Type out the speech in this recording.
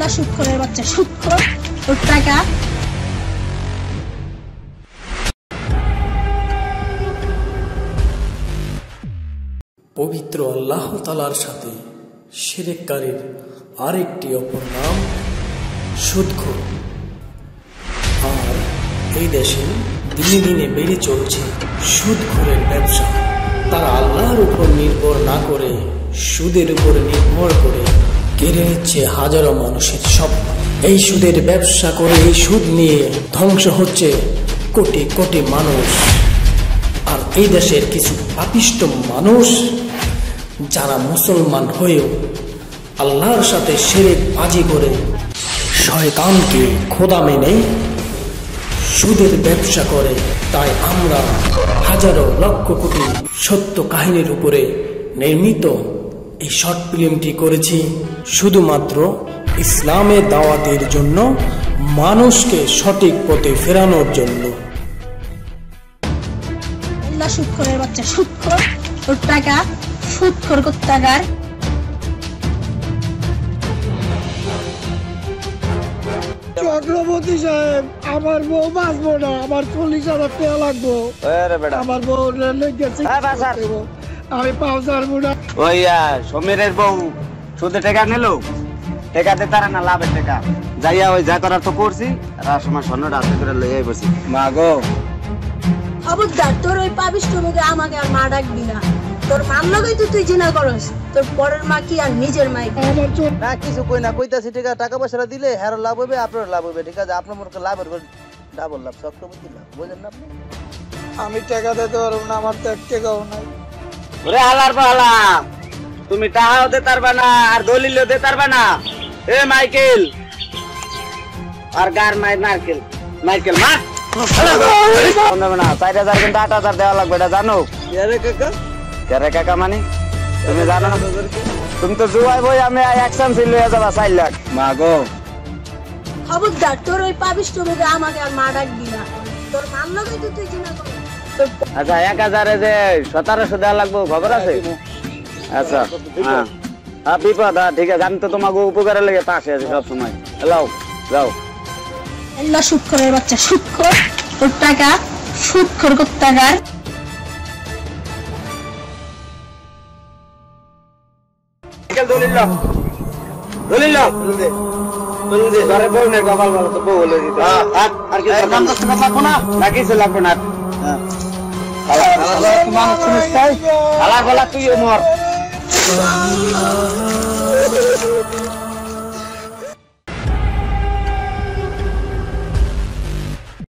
না করে বাচ্চা, সুদ কর ওর টাকা। পবিত্র আল্লাহ তালার সাথে শিরেককারীর আরেকটি অপর নাম সুদখোর। আর এই দেশে দিনে দিনে বেড়ে চলছে সুদখোরের ব্যবসা। তারা আল্লাহর উপর নির্ভর না করে সুদের উপর নির্ভর করে কেড়ে নিচ্ছে হাজারো মানুষের স্বপ্ন এই সুদের ব্যবসা করে এই সুদ নিয়ে ধ্বংস হচ্ছে কোটি কোটি মানুষ। আর এই দেশের কিছু পাপিষ্ট মানুষ, যারা মুসলমান হয়েও আল্লাহর সাথে সেরে বাজি করে শয়তানকে খোদা মেনে সুদের ব্যবসা করে, তাই আমরা হাজারো লক্ষ কোটি সত্য কাহিনীর উপরে নির্মিত এই শর্ট ফিল্মটি করেছি। শুধুমাত্র ইসলামের দাওয়াতের জন্য মানুষকে সঠিক পথে ফেরানোর জন্য। করে বাচ্চা সুদ কর ওর টাকা সুদ কর টাকার চক্রবর্তী সাহেব আমার বউ বাঁচবো না আমার চল্লিশ হাজার টাকা লাগবো আমার বউ হ্যাঁ, আমি পাও ছাড়বো না। ওই সমীরের বউ। সুদে টাকা নিল? টাকা দে তারা না লাভের টাকা। যাইয়া ওই যা করার তো করছি আর সময় স্বর্ণটা হাতে করে লইয়াই বসি। মা গো খবরদার তোর ওই পাবিষ্ট মুখে আমাকে আর মা ডাকবি না। তোর মার লগেই তো তুই জিনা করস তোর পরের মা কি আর নিজের মাই না কিছু কই না কইতাছি ঠিক আছে টাকা পয়সাটা দিলে হ্যাঁ লাভ হবে আপনার লাভ হবে ঠিক আছে আপনার মনে লাভের ডাবল লাভ চক্রবর্তী লাভ বুঝলেন না আপনি? আমি টাকা দিতে পারব না আমার তো এক টাকাও নাই। ওরে হালার পালা। তুমি টাকাও দে তারবা না আর দলিলও দে তারবা না। এ মাইকেল। আর গার মাই নারকেল। মাইকেল মা! না চার হাজার কিন্তু আট হাজার দেওয়া লাগবে এটা জানো? আরে কাকা? কেরে কাকা মানে? তুমি জানো না? তুমি তো জুয়াই বই আমি একশন ছিল লইয়া যাবা চার লাখ। মা গো। খবরদার তোর ওই আমাকে আর মা ডাকবি না। তোর তুই জিনা আচ্ছা এক হাজারে যে সতেরোশো দেওয়া লাগবো খবর আছে? আচ্ছা হ্যাঁ। হ্যাঁ বিপদ হ্যাঁ ঠিক আছে। আমি তো তোমাকে উপকারের লেগে পাশে আছি সবসময়। যাও যাও। না সুদ বাচ্চা সুদ ওর টাকা সুদ কর টাকার দলিল লাও দলিল লাও দলিল দে ঘরে বউ নেই কপাল ভালো তো বউ বলে দিতে আর কি কাম করতে লাগবো না। না। কিছু লাগবে না। হালার বলা তুই? মর। 伤了。